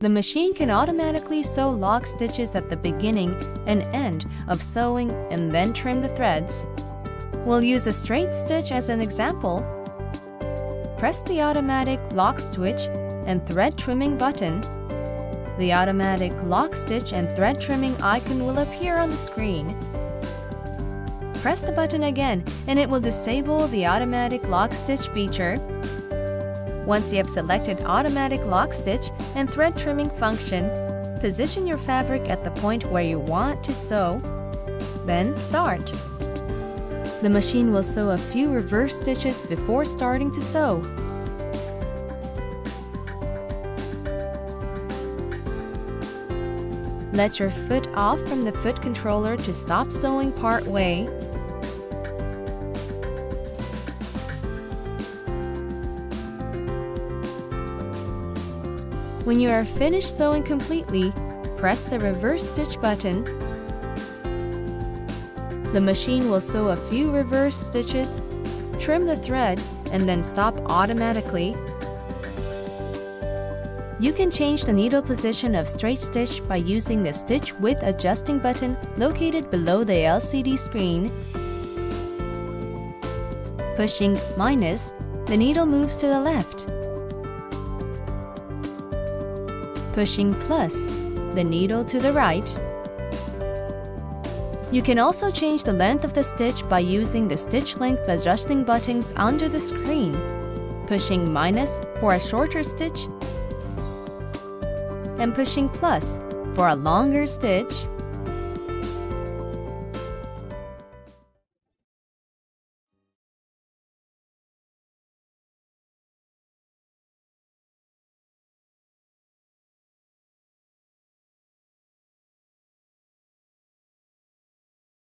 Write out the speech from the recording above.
The machine can automatically sew lock stitches at the beginning and end of sewing and then trim the threads. We'll use a straight stitch as an example. Press the automatic lock stitch and thread trimming button. The automatic lock stitch and thread trimming icon will appear on the screen. Press the button again and it will disable the automatic lock stitch feature. Once you have selected automatic lock stitch and thread trimming function, position your fabric at the point where you want to sew, then start. The machine will sew a few reverse stitches before starting to sew. Let your foot off from the foot controller to stop sewing part way When you are finished sewing completely, press the reverse stitch button. The machine will sew a few reverse stitches, trim the thread, and then stop automatically. You can change the needle position of straight stitch by using the stitch width adjusting button located below the LCD screen. Pushing minus, the needle moves to the left. Pushing plus the needle to the right. You can also change the length of the stitch by using the stitch length adjusting buttons under the screen, pushing minus for a shorter stitch and pushing plus for a longer stitch.